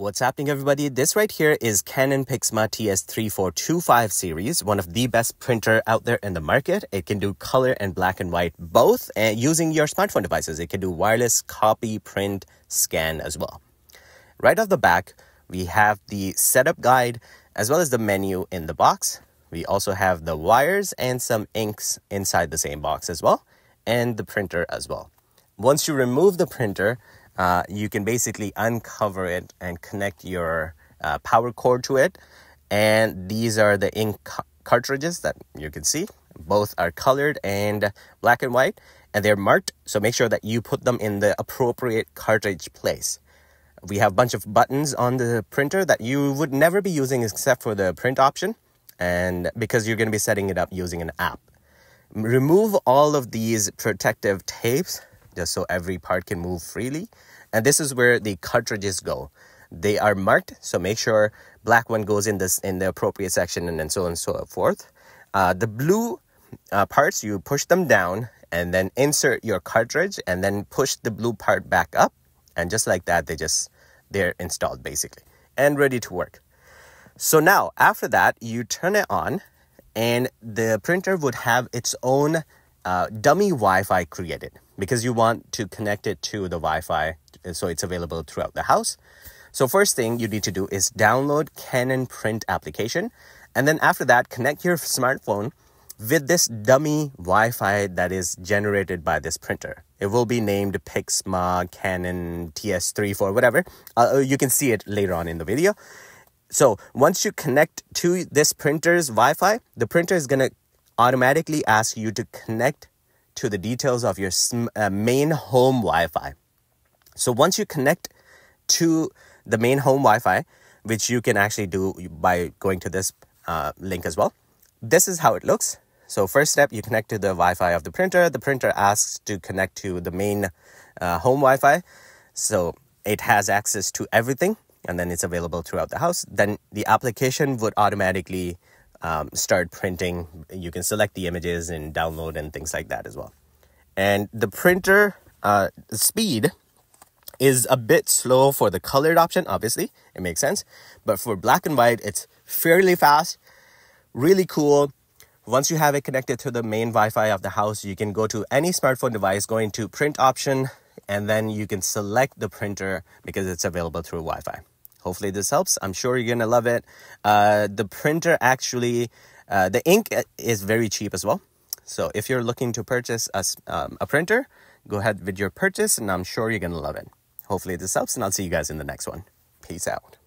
What's happening everybody? This right here is Canon Pixma TS3425 series, one of the best printer out there in the market. It can do color and black and white both and using your smartphone devices. It can do wireless, copy, print, scan as well. Right off the back, we have the setup guide as well as the menu in the box. We also have the wires and some inks inside the same box as well and the printer as well. Once you remove the printer, uh, you can basically uncover it and connect your uh, power cord to it. And these are the ink cartridges that you can see. Both are colored and black and white, and they're marked. So make sure that you put them in the appropriate cartridge place. We have a bunch of buttons on the printer that you would never be using except for the print option, and because you're going to be setting it up using an app. Remove all of these protective tapes just so every part can move freely. And this is where the cartridges go. They are marked, so make sure black one goes in this in the appropriate section and then so on and so forth. Uh, the blue uh, parts, you push them down and then insert your cartridge and then push the blue part back up. And just like that, they just, they're installed basically and ready to work. So now after that, you turn it on and the printer would have its own uh, dummy Wi-Fi created because you want to connect it to the Wi-Fi so it's available throughout the house. So first thing you need to do is download Canon Print application and then after that connect your smartphone with this dummy Wi-Fi that is generated by this printer. It will be named Pixma Canon TS34 whatever. Uh, you can see it later on in the video. So once you connect to this printer's Wi-Fi, the printer is going to automatically ask you to connect to the details of your uh, main home Wi-Fi. So once you connect to the main home Wi-Fi, which you can actually do by going to this uh, link as well, this is how it looks. So first step, you connect to the Wi-Fi of the printer. The printer asks to connect to the main uh, home Wi-Fi. So it has access to everything and then it's available throughout the house. Then the application would automatically um, start printing. You can select the images and download and things like that as well. And the printer uh, speed is a bit slow for the colored option, obviously, it makes sense. But for black and white, it's fairly fast, really cool. Once you have it connected to the main Wi-Fi of the house, you can go to any smartphone device, go into print option, and then you can select the printer because it's available through Wi-Fi. Hopefully this helps. I'm sure you're gonna love it. Uh, the printer actually, uh, the ink is very cheap as well. So if you're looking to purchase a, um, a printer, go ahead with your purchase and I'm sure you're gonna love it. Hopefully this helps and I'll see you guys in the next one. Peace out.